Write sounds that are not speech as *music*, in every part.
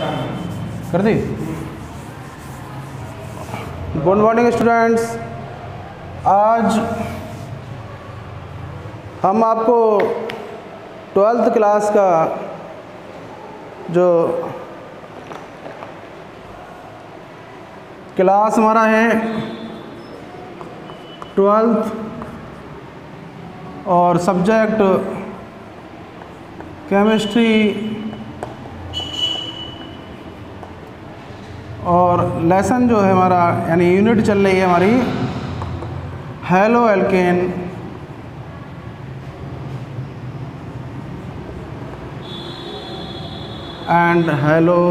कर दी? Good morning students आज हम आपको ट्वेल्थ क्लास का जो क्लास हमारा है ट्वेल्थ और सब्जेक्ट केमिस्ट्री और लेसन जो है हमारा, यानी यूनिट चल रही है हमारी haloalkane and hello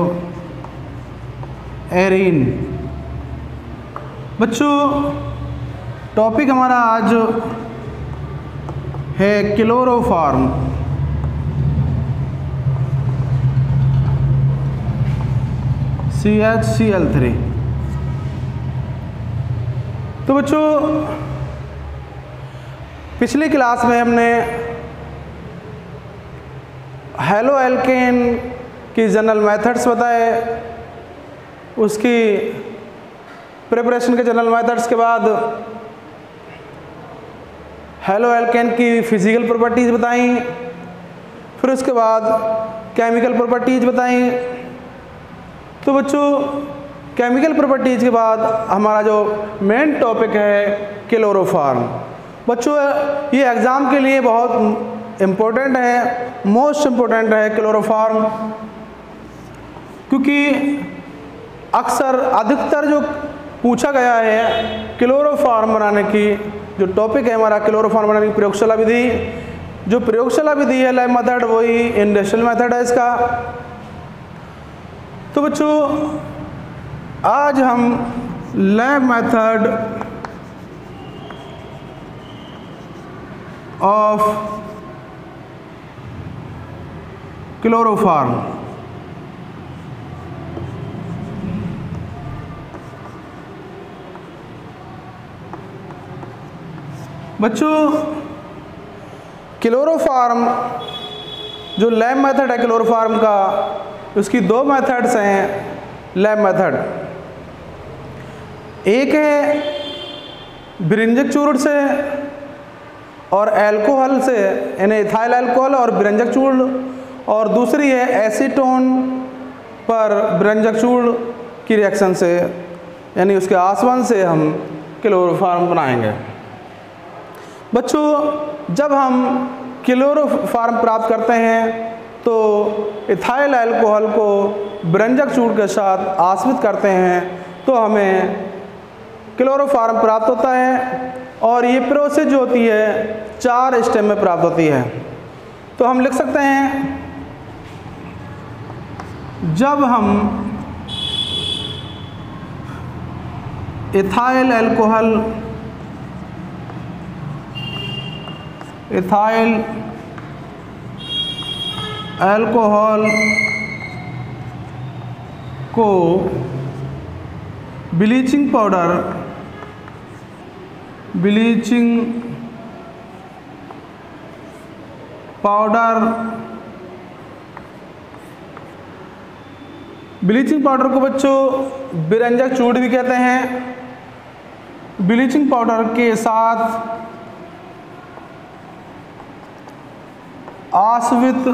Erin बच्चों टॉपिक हमारा आज है chloroform C H C L three तो बच्चों, पिछली क्लास में हमने हेलो एल्केन की जनरल मेथड्स बताए, उसकी प्रिपरेशन के जनरल मेथड्स के बाद हेलो एल्केन की फ़िज़िकल प्रॉपर्टीज़ बताई, फिर उसके बाद केमिकल प्रॉपर्टीज़ बताई तो बच्चों केमिकल प्रॉपर्टीज़ के बाद हमारा जो मेन टॉपिक है क्लोरोफार्म बच्चों, ये एग्ज़ाम के लिए बहुत इम्पोर्टेंट है मोस्ट इम्पोर्टेंट है क्लोरोफार्म क्योंकि अक्सर अधिकतर जो पूछा गया है क्लोरोफार्म बनाने की, जो टॉपिक है हमारा क्लोरोफार्म बनाने की प्रयोगशाला विधि, जो प्रयोगशाला विधि है लैब मेथड वही इंडस्ट्रियल मेथड है इसका। तो बच्चों, आज हम लैब मेथड ऑफ़ क्लोरोफार्म। बच्चों, क्लोरोफार्म, जो लैब मेथड है क्लोरोफार्म का उसकी दो मेथड्स हैं लैब मेथड। एक है ब्रिंजक चूर्ण से और एल्कोहल से, यानी इथाइल एल्कोहल और ब्रंजक चूर्ण, और दूसरी है एसीटोन पर ब्रंजक चूर्ण की रिएक्शन से, यानी उसके आसवन से हम क्लोरोफार्म बनाएँगे। बच्चों, जब हम क्लोरोफार्म प्राप्त करते हैं तो इथाइल अल्कोहल को ब्रंजक चूर्ण के साथ आश्रित करते हैं तो हमें क्लोरोफार्म प्राप्त होता है और ये प्रोसेस जो होती है, चार स्टेप में प्राप्त होती है। तो हम लिख सकते हैं, जब हम इथाइल अल्कोहल इथाइल अल्कोहल को bleaching powder bleaching powder bleaching powder को बच्चों बिरंजक चूर्ण भी कहते हैं। ब्लीचिंग पाउडर के साथ आश्वित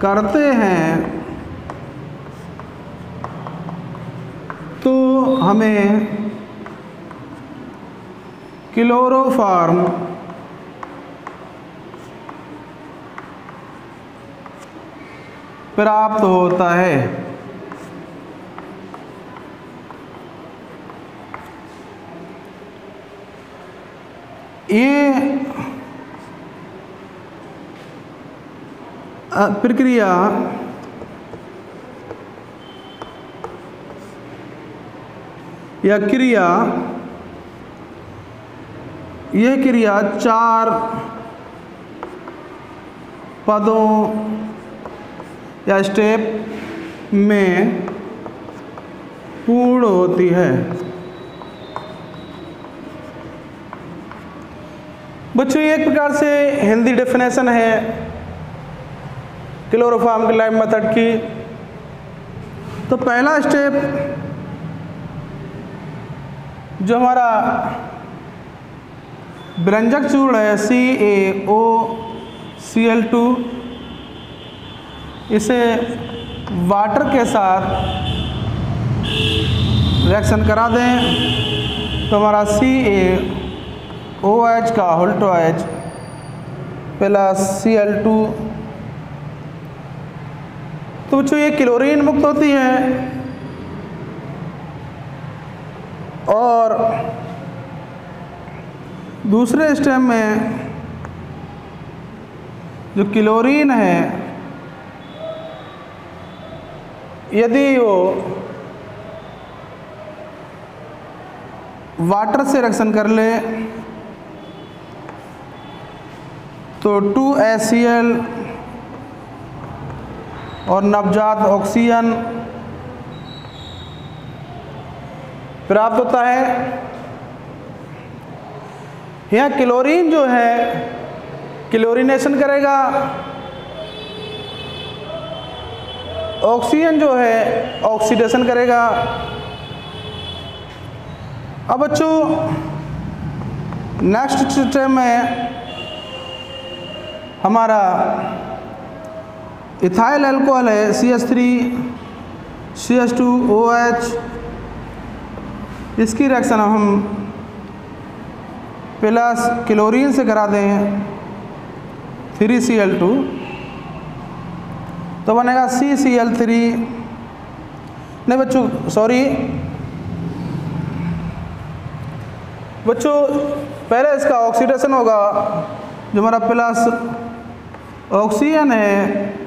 करते हैं तो हमें क्लोरोफार्म प्राप्त होता है। ये प्रक्रिया या क्रिया, यह क्रिया चार पदों या स्टेप में पूर्ण होती है। बच्चों एक प्रकार से हिंदी डेफिनेशन है। क्लोरोफार्म की लाइफ मेथड की। तो पहला स्टेप जो हमारा व्यंजक चूर्ण है C A O C L two इसे वाटर के साथ रिएक्शन करा दें। तो हमारा सी ए ओ एच का होल्टो H plus C L two तो बच्चों ये क्लोरीन मुक्त होती है। और दूसरे स्टेप में जो क्लोरीन है, यदि वो वाटर से रिएक्शन कर ले तो टू एस और नवजात ऑक्सीजन प्राप्त होता है। यहाँ क्लोरीन जो है, क्लोरीनेशन करेगा। ऑक्सीजन जो है, ऑक्सीडेशन करेगा। अब बच्चों, नेक्स्ट स्टेप में हमारा इथाइल अल्कोहल है C H three C H two O H इसकी रिएक्शन हम प्लस क्लोरीन से करा दें थ्री सी एल टू तो बनेगा सी सी एल थ्री नहीं बच्चों सॉरी बच्चों, पहले इसका ऑक्सीडेशन होगा, जो हमारा प्लस ऑक्सीजन है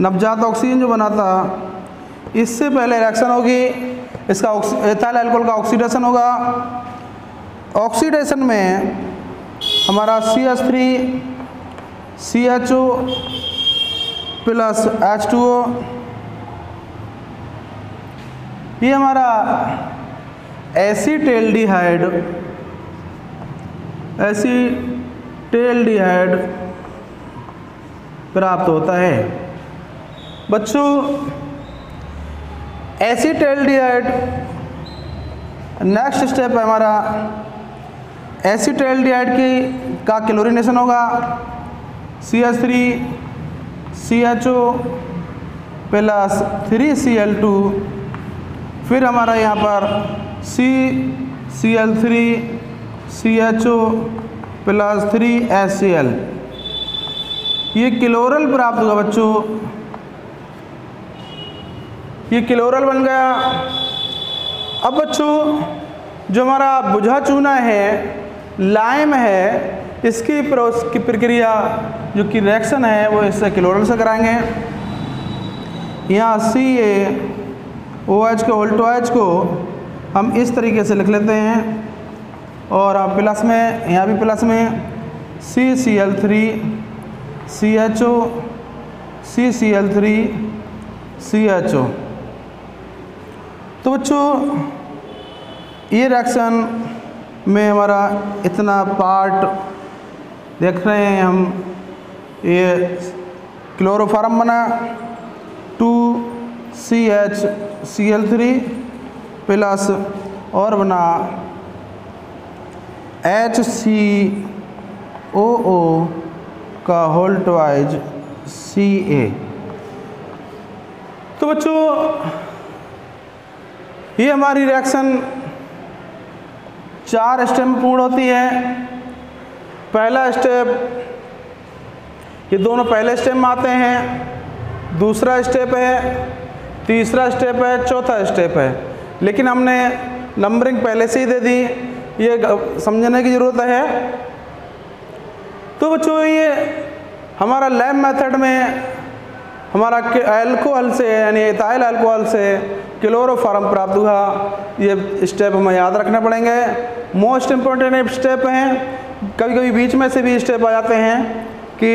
नवजात ऑक्सीजन जो बना था इससे पहले रिएक्शन होगी, इसका एथाइल अल्कोहल का ऑक्सीडेशन होगा। ऑक्सीडेशन में हमारा C H three C H O plus H two O ये हमारा एसीटेल्डिहाइड एसीटेल्डिहाइड प्राप्त होता है। बच्चों एसीटेल्डिहाइड नेक्स्ट स्टेप है हमारा एसीटेल्डिहाइड की, का क्लोरिनेशन होगा C H three C H O plus three C L two फिर हमारा यहाँ पर C C L three C H O plus three S C L ये क्लोरल प्राप्त होगा बच्चों। ये क्लोरल बन गया। अब बच्चों, जो हमारा बुझा चूना है, लाइम है, इसकी प्रोस, की प्रक्रिया, जो कि रिएक्शन है, वो इससे क्लोरल से कराएँगे। यहाँ सी ए ओ एच को ओल्टो एच को, हम इस तरीके से लिख लेते हैं। और आप प्लस में, यहाँ भी प्लस में C C L three C H O C C L three C H O तो बच्चों, ये रिएक्शन में हमारा इतना पार्ट देख रहे हैं हम। ये क्लोरोफार्म बना two C H C L three plus और बना। एच सी ओ ओ का होल ट्वाइज सी ए तो बच्चों ये हमारी रिएक्शन चार स्टेप में पूर्ण होती है। पहला स्टेप ये दोनों पहले स्टेप में आते हैं, दूसरा स्टेप है, तीसरा स्टेप है, चौथा स्टेप है। लेकिन हमने नंबरिंग पहले से ही दे दी, ये समझने की ज़रूरत है। तो बच्चों, ये हमारा लैब मेथड में हमारा अल्कोहल से, यानी एथाइल अल्कोहल से क्लोरोफार्म प्राप्त हुआ। ये स्टेप हमें याद रखने पड़ेंगे। मोस्ट इम्पोर्टेंट स्टेप हैं। कभी कभी बीच में से भी स्टेप आ जाते हैं कि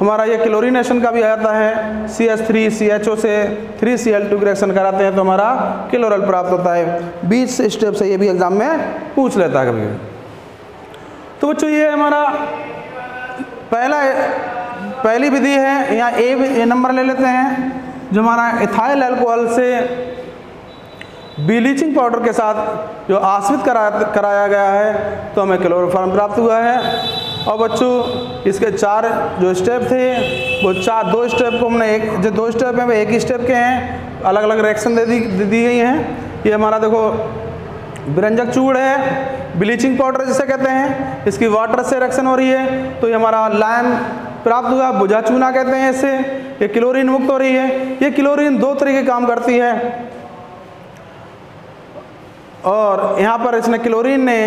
हमारा ये क्लोरीनेशन का भी आ जाता है। C H three C H O से three C L two reaction कराते हैं तो हमारा क्लोरल प्राप्त होता है। बीच स्टेप से ये भी एग्ज़ाम में पूछ लेता है कभी तो बच्चों, ये हमारा पहला पहली विधि है यहाँ ए नंबर ले लेते हैं, जो हमारा इथाइल अल्कोहल से ब्लीचिंग पाउडर के साथ जो आश्रित करा कराया गया है तो हमें क्लोरोफार्म प्राप्त हुआ है। और बच्चों, इसके चार जो स्टेप थे, वो चार, दो स्टेप को हमने एक, जो दो स्टेप हैं, वो एक ही स्टेप के हैं अलग अलग रिएक्शन दे, दी दे गई हैं। ये हमारा देखो व्यंजक चूड़ है ब्लीचिंग पाउडर जिसे कहते हैं, इसकी वाटर से रिएक्शन हो रही है तो ये हमारा लाइम प्राप्त हुआ बुझा चूना कहते हैं इससे ये क्लोरीन मुक्त हो रही है। ये क्लोरीन दो तरीके काम करती है। और यहाँ पर इसने क्लोरीन ने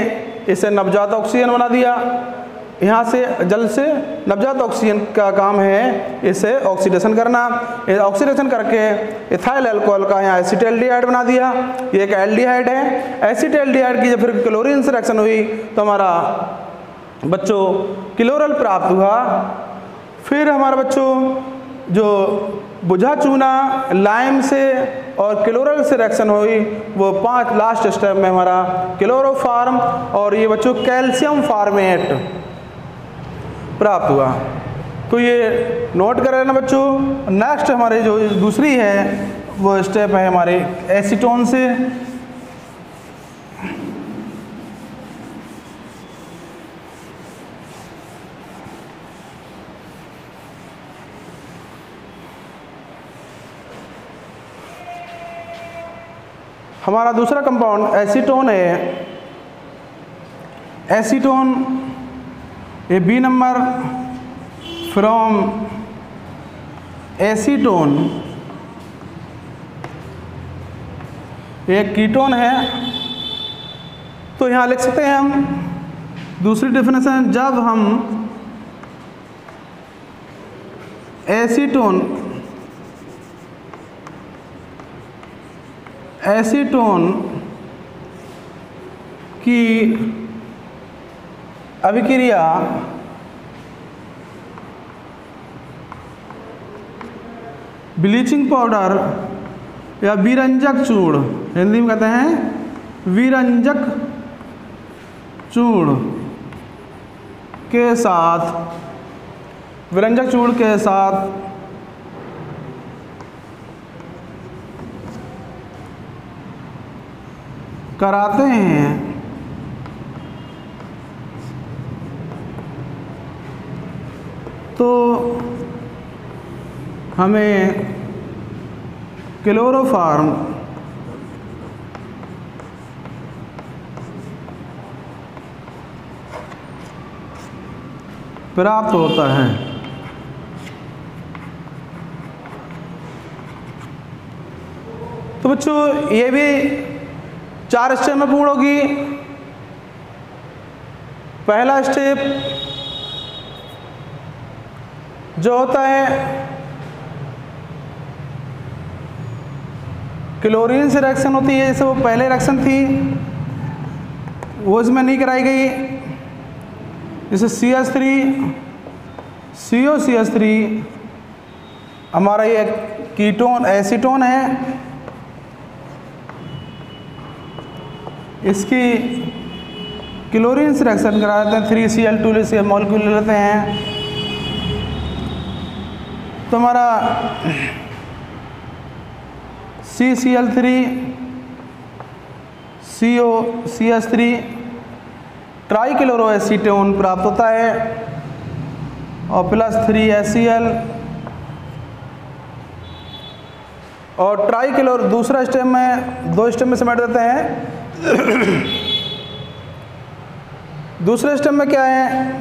इसे नवजात ऑक्सीजन बना दिया। यहाँ से जल से नवजात ऑक्सीजन का काम है इसे ऑक्सीडेशन करना। ऑक्सीडेशन करके इथाइल अल्कोहल का यहाँ एसिटेल्डिहाइड बना दिया। ये एक एल्डिहाइड है। एसिटेल्डिहाइड की जब फिर क्लोरीन से रिएक्शन हुई तो हमारा बच्चों, क्लोरल प्राप्त हुआ। फिर हमारे बच्चों, जो बुझा चूना, लाइम से और क्लोरल से रिएक्शन हुई, वो पाँच लास्ट स्टेप में हमारा क्लोरोफार्म और ये बच्चों कैल्शियम फार्मेट प्राप्त हुआ। तो ये नोट कर ना बच्चों नेक्स्ट हमारे जो दूसरी है, वो स्टेप है हमारे एसीटोन से। हमारा दूसरा कंपाउंड एसीटोन है। Acetone A B number from acetone एक कीटोन है। तो यहाँ लिख सकते हैं हम। दूसरी डेफिनेशन जब हम एसीटोन एसीटोन की अभिक्रिया ब्लीचिंग पाउडर या विरंजक चूड़ हिंदी में कहते हैं विरंजक चूड़ के साथ, विरंजक चूड़ के साथ कराते हैं। तो हमें क्लोरोफार्म प्राप्त होता है। तो बच्चों ये भी चार स्टेप में पूर्ण होगी। पहला स्टेप जो होता है, क्लोरीन से रिएक्शन होती है, जैसे वो पहले रिएक्शन थी, वो इसमें नहीं कराई गई। जैसे C S three C O C S three हमारा ये कीटोन एसीटोन है इसकी क्लोरीन से रिएक्शन करा देते हैं थ्री सी एल टू से मॉलिक्यूल लेते हैं। तो हमारा C C L three C O C S three trichloro प्राप्त होता है, और plus three S C L और ट्राई क्लोर दूसरा स्टेप में, दो स्टेप में समेट देते हैं। *coughs* दूसरे स्टेप में क्या है?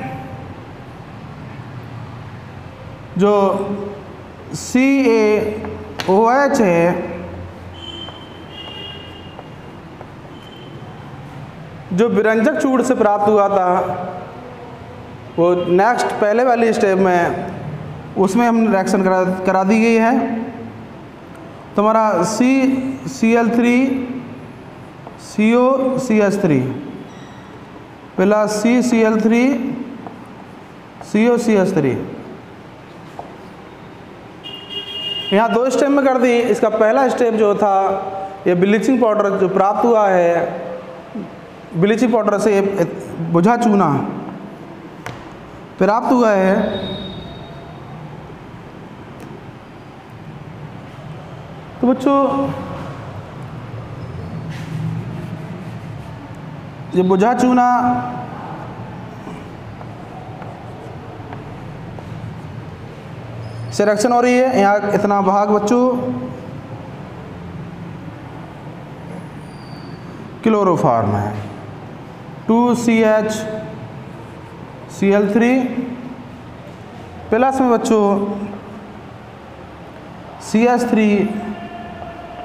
जो सी ए ओ एच है, जो विरंजक चूड़ से प्राप्त हुआ था, वो नेक्स्ट पहले वाली स्टेप में, उसमें हम रिएक्शन करा करा दी गई है। तुम्हारा C C L three C O C S three. Plus C C L three C O C S three. यहाँ दो स्टेप में कर दी। इसका पहला स्टेप जो था, ये ब्लीचिंग पाउडर जो प्राप्त हुआ है ब्लीचिंग पाउडर से बुझा चूना। प्राप्त हुआ है। तो बच्चों ये बुझा चूना। सिलेक्शन हो रही है। यहाँ इतना भाग बच्चों। क्लोरोफार्म है। Two C H, C L three. Plus में बच्चों, सी एच थ्री,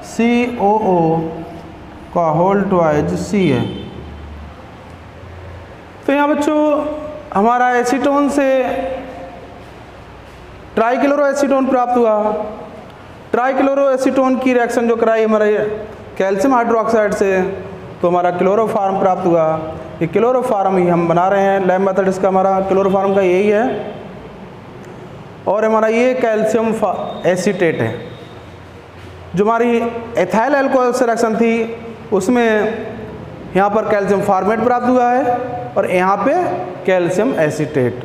सी ओ ओ का होल ट्वाइज सी है। तो यहाँ बच्चों, हमारा एसीटोन से ट्राईक्लोरो एसीटोन प्राप्त हुआ। ट्राईक्लोरो एसीटोन की रिएक्शन जो कराई हमारे कैल्शियम हाइड्रोक्साइड से तो हमारा क्लोरोफार्म प्राप्त हुआ। ये क्लोरोफार्म ही हम बना रहे हैं लैब मेथड इसका हमारा क्लोरोफार्म का यही है। और हमारा ये कैल्शियम एसीटेट है। जो हमारी एथाइल एल्कोहल से रिएक्शन थी, उसमें यहाँ पर कैल्शियम फार्मेट प्राप्त हुआ है और यहाँ पे कैल्शियम एसीटेट।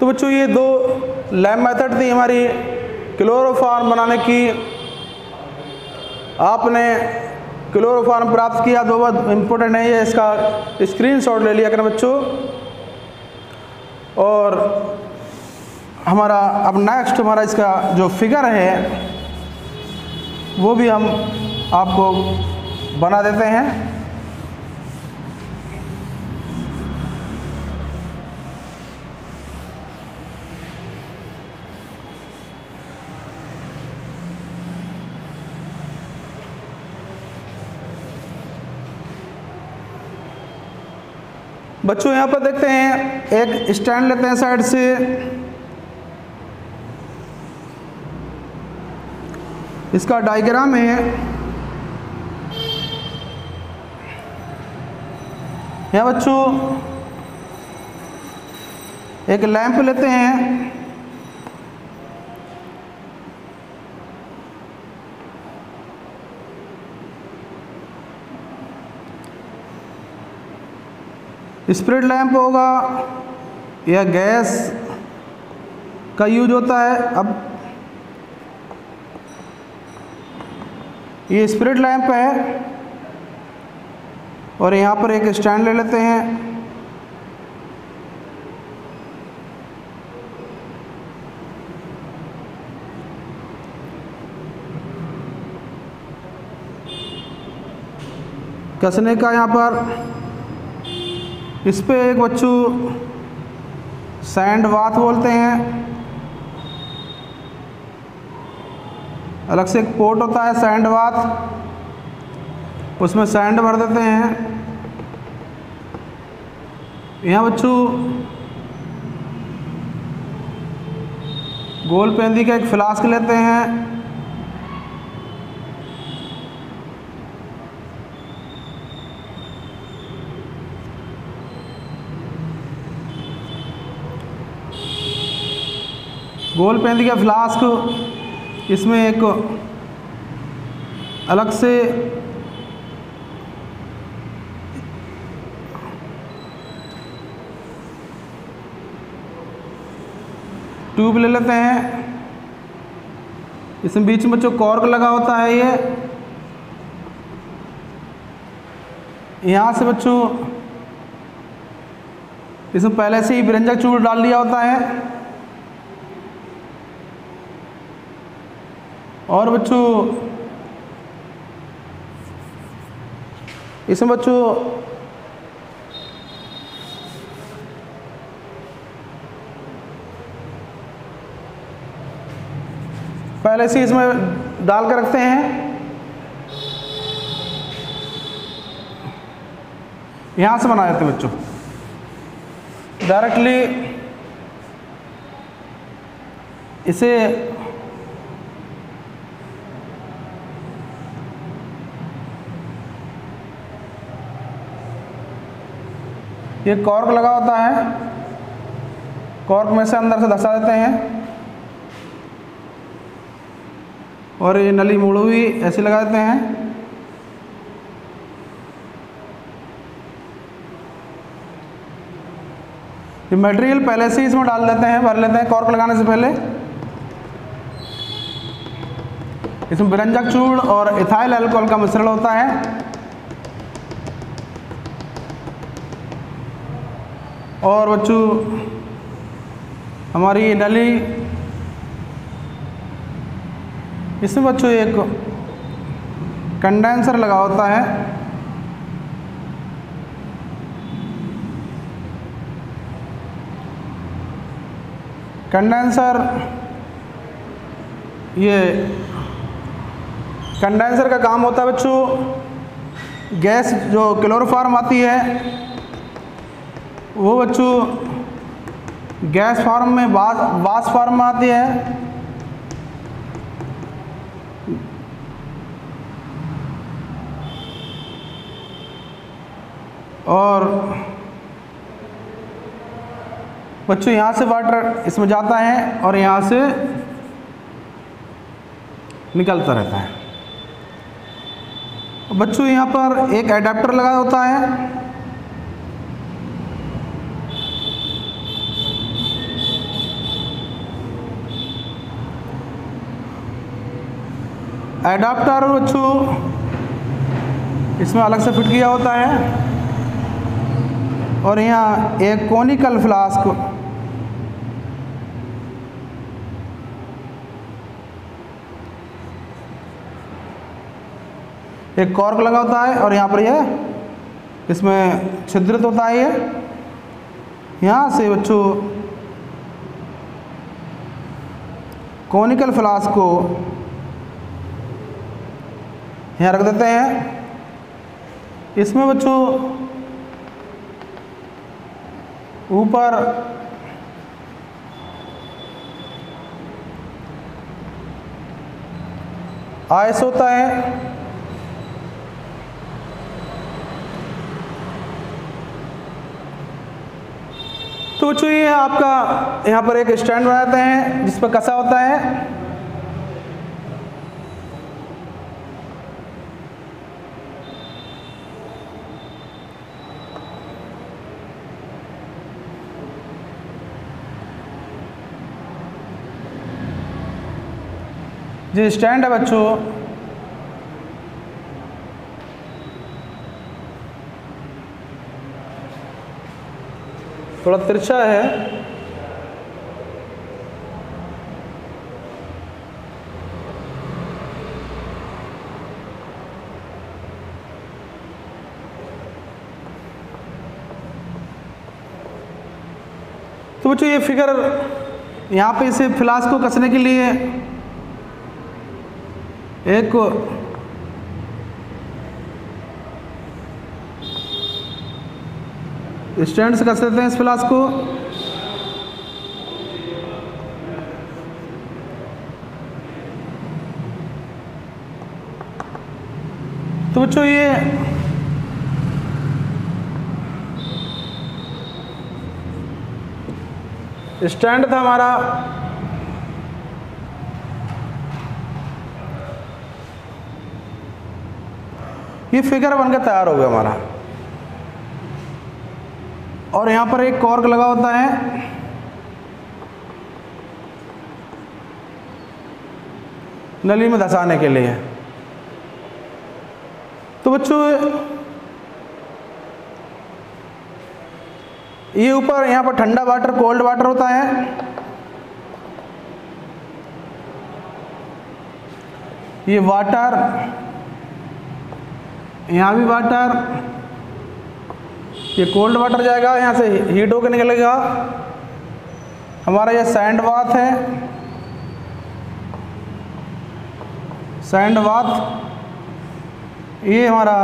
तो बच्चों, ये दो लैब मेथड थी हमारी क्लोरोफार्म बनाने की। आपने क्लोरोफार्म प्राप्त किया, दो बहुत इम्पोर्टेंट है ये, इसका स्क्रीनशॉट ले लिया करें बच्चों। और हमारा, अब नेक्स्ट हमारा इसका जो फिगर है, वो भी हम आपको बना देते हैं। बच्चों, यहाँ पर देखते हैं, एक स्टैंड लेते हैं साइड से। इसका डायग्राम है। यहाँ बच्चों, एक लैंप लेते हैं। स्प्रिट लैंप होगा या गैस का यूज़ होता है, अब ये स्प्रिट लैंप है और यहाँ पर एक स्टैंड ले लेते हैं। कसने का यहाँ पर इस पे एक बच्चों सैंड वाथ बोलते हैं। अलग से एक पोर्ट होता है सैंड वाथ उसमें सैंड भर देते हैं। यहाँ बच्चों गोल पेंदी का एक फ्लास्क लेते हैं। गोल पेंदी का फ्लास्क। इसमें एक अलग से ट्यूब ले लेते हैं। इसमें बीच में जो कॉर्क लगा होता है ये, यहाँ से बच्चों, इसमें पहले से ही व्यंजक चूड़ डाल दिया होता है। और बच्चों, इसमें बच्चों, पहले से इसमें डाल कर रखते हैं। यहाँ से बना हैं बच्चों। डायरेक्टली इसे ये कॉर्क लगा होता है। कॉर्क में से अंदर से धसा देते हैं। और ये नली मुड़ हुई ऐसे लगा देते हैं। ये मटेरियल पहले से इसमें डाल देते हैं, भर लेते हैं कॉर्क लगाने से पहले। इसमें बिरंजक चूर्ण और इथाइल अल्कोहल का मिश्रण होता है। और बच्चों, हमारी नली इसमें बच्चों एक कंडेंसर लगा होता है। कंडेंसर, ये कंडेंसर का काम होता है बच्चों, गैस जो क्लोरोफार्म आती है वो बच्चों, गैस फार्म में वास फार्म में आती है। और बच्चों, यहाँ से वाटर इसमें जाता है और यहाँ से निकलता रहता है। बच्चों, यहाँ पर एक एडाप्टर लगा होता है। एडाप्टर बच्चों। इसमें अलग से फिट किया होता है। और यहाँ एक कोनिकल फ्लास्क एक कॉर्क लगा होता है और यहाँ पर यह इसमें छिद्रित होता है ये। यहाँ से बच्चों कोनिकल फ्लास्क को यहाँ रख देते हैं। इसमें बच्चों, ऊपर, आयस होता है। तो बच्चों, ये आपका यहाँ पर एक स्टैंड बनाते हैं, जिस पर कसा होता है। जो स्टैंड है बच्चों। थोड़ा तिरछा है। तो बच्चों, ये फिगर यहाँ पे इसे फ्लास्क को कसने के लिए एक स्टैंड कस देते हैं इस फ्लास्क को। तो बच्चों ये स्टैंड था हमारा। ये फिगर बनकर तैयार हो गया हमारा। और यहाँ पर एक कॉर्क लगा होता है। नली में धसाने के लिए। तो बच्चों, ये ऊपर, यहाँ पर ठंडा वाटर, कोल्ड वाटर होता है। ये वाटर यहाँ भी वाटर ये कोल्ड वाटर जाएगा, यहाँ से हीट होकर निकलेगा। हमारा ये सैंड बाथ है। सैंड बाथ ये हमारा,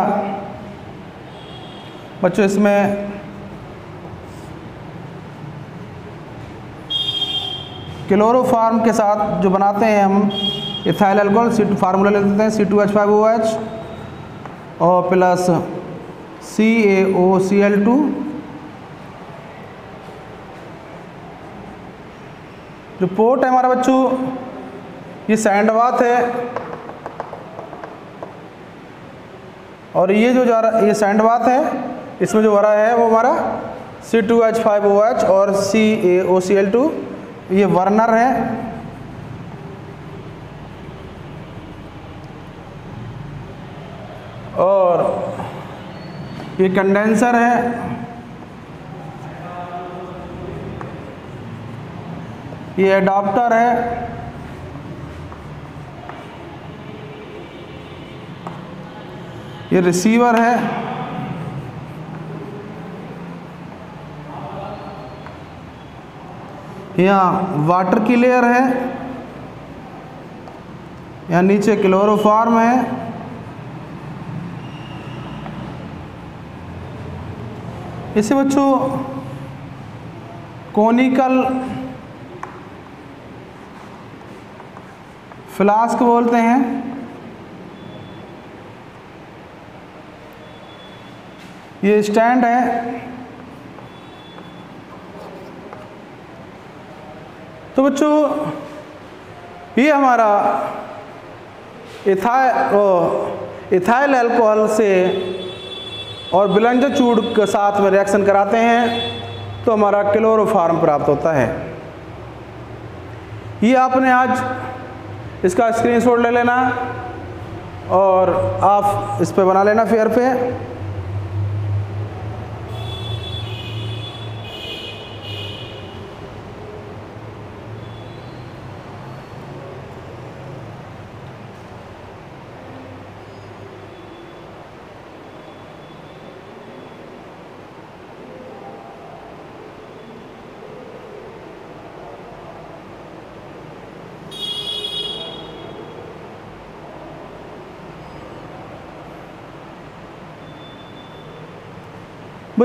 बच्चों, इसमें क्लोरोफार्म के साथ जो बनाते हैं हम इथाइल अल्कोहल सी फार्मूला ले लेते हैं C two H five O H और plus C A O C L two जो पोर्ट है हमारा बच्चों। ये सैंडवात है। और ये जो जा रहा, ये सैंडवात है, इसमें जो भरा है वो हमारा C two H five O H और C A O C L two ये वर्नर है। ये कंडेंसर है। ये अडाप्टर है। ये रिसीवर है। यहाँ वाटर की लेयर है। यहाँ नीचे क्लोरोफार्म है। इसे बच्चों कोनिकल फ्लास्क बोलते हैं। ये स्टैंड है। तो बच्चों, ये हमारा इथा इथाइल अल्कोहल से और बिलंज चूड़ के साथ में रिएक्शन कराते हैं तो हमारा क्लोरोफार्म प्राप्त होता है। ये आपने आज इसका स्क्रीनशॉट ले लेना और आप इस पर बना लेना फेयर पे।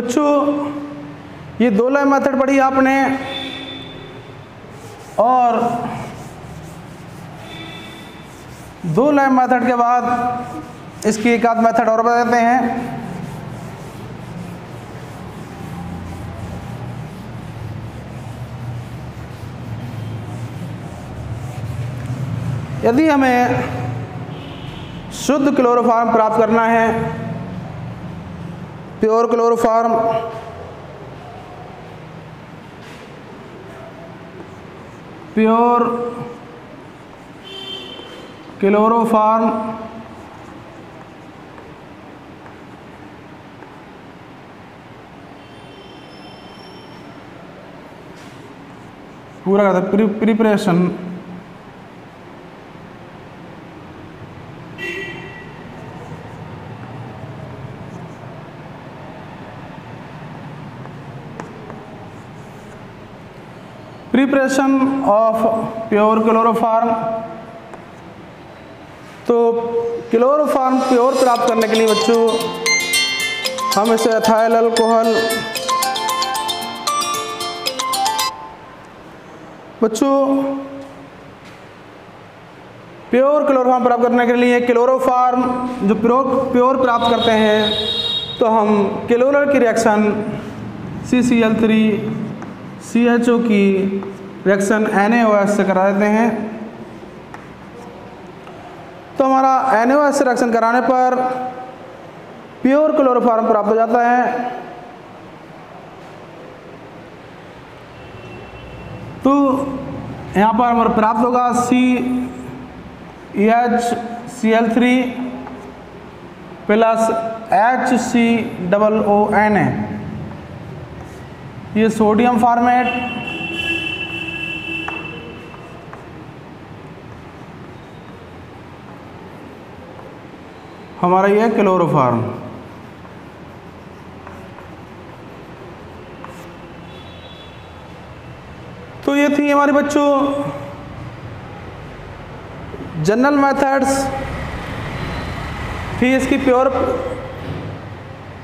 बच्चों, ये दो लाइन मेथड पढ़ी आपने, और दो लाइन मेथड के बाद इसकी एक आध मेथड और बताते हैं। यदि हमें शुद्ध क्लोरोफार्म प्राप्त करना है प्योर क्लोरोफार्म। Pure chloroform. पूरा करता pre preparation. Preparation of pure chloroform तो क्लोरोफार्म प्योर प्राप्त करने के लिए बच्चों, हम इसे एथाइल अल्कोहल बच्चों प्योर क्लोरोफार्म प्राप्त करने के लिए क्लोरोफार्म जो प्योर प्योर प्राप्त करते हैं तो हम क्लोरल की reaction C C L three C H O की रिएक्शन एन से करा देते हैं। तो हमारा एन से रिएक्शन कराने पर प्योर क्लोरोफार्म प्राप्त हो जाता है। तो यहाँ पर हमारा प्राप्त होगा C H C L three plus H C double O N A ये सोडियम फॉर्मेट हमारा ये क्लोरोफार्म। तो ये थी हमारे बच्चों जनरल मेथड्स थी इसकी प्योर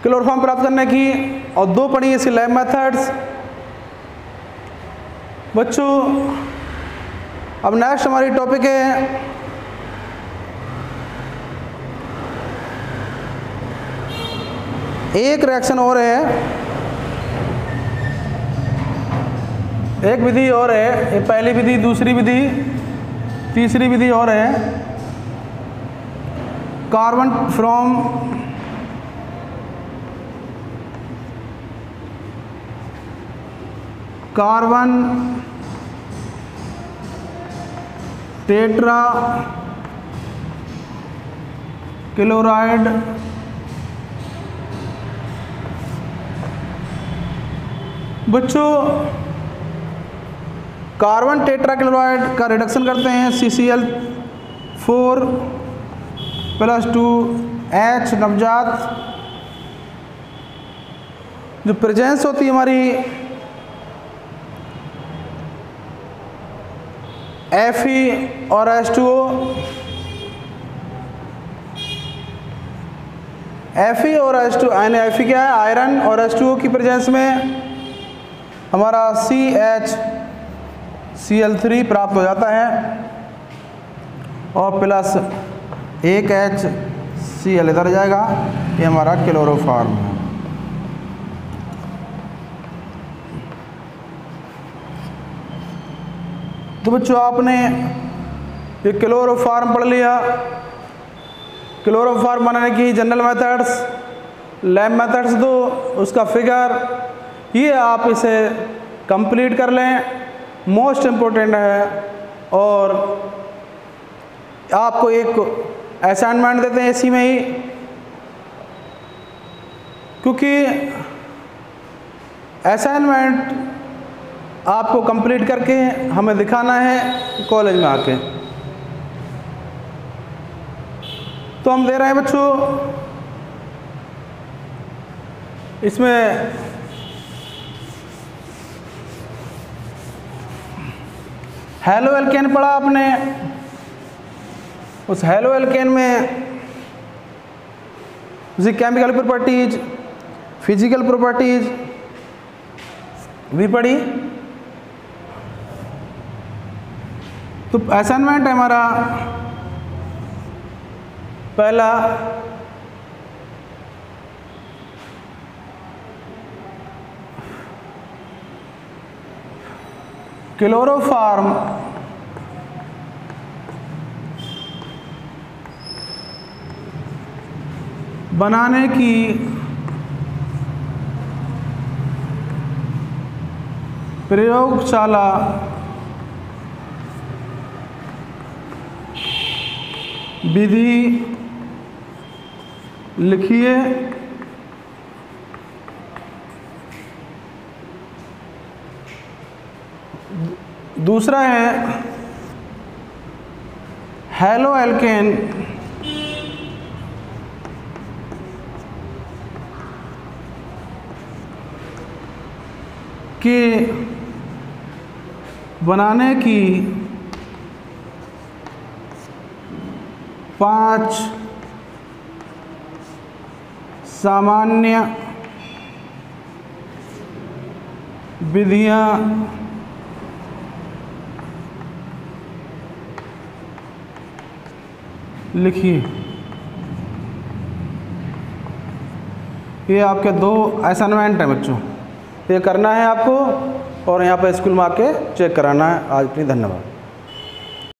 क्लोरोफॉर्म प्राप्त करने की, और दो पढ़ी इसकी लैब मेथड्स बच्चों, अब नेक्स्ट हमारी टॉपिक है एक रिएक्शन और है। एक विधि और है, ये पहली विधि, दूसरी विधि, तीसरी विधि और है। Carbon from carbon tetra chloride बच्चों कार्बन टेट्राक्लोराइड का रिडक्शन करते हैं C C L four plus two H नवजात। जो प्रेजेंस होती है हमारी एफ़ ई और S two O F E और एस टू यानी एफ़ ई क्या है? आयरन और एस टू ओ की प्रेजेंस में हमारा C H C L three प्राप्त हो जाता है और प्लस एक एच सी एल इधर जाएगा। ये हमारा क्लोरोफार्म है। तो बच्चों, आपने ये क्लोरोफार्म पढ़ लिया। क्लोरोफार्म बनाने की जनरल मेथड्स लैब मेथड्स दो, उसका फिगर ये आप इसे कंप्लीट कर लें। मोस्ट इम्पोर्टेंट है और आपको एक असाइनमेंट देते हैं इसी में ही। क्योंकि असाइनमेंट आपको कंप्लीट करके हमें दिखाना है कॉलेज में आके। तो हम दे रहे हैं बच्चों, इसमें हेलो एल्केन पढ़ा आपने। उस हेलो एल्केन में उसी केमिकल प्रॉपर्टीज़ फ़िज़िकल प्रॉपर्टीज़ भी पढ़ी? तो असाइनमेंट है हमारा। पहला क्लोरोफार्म। बनाने की प्रयोगशाला विधि लिखिए। दूसरा है हेलो एल्केन के बनाने की पाँच सामान्य विधियाँ लिखिए। ये आपके दो असाइनमेंट हैं बच्चों। ये करना है आपको और यहाँ पर स्कूल में आके चेक कराना है। आज इतनी धन्यवाद।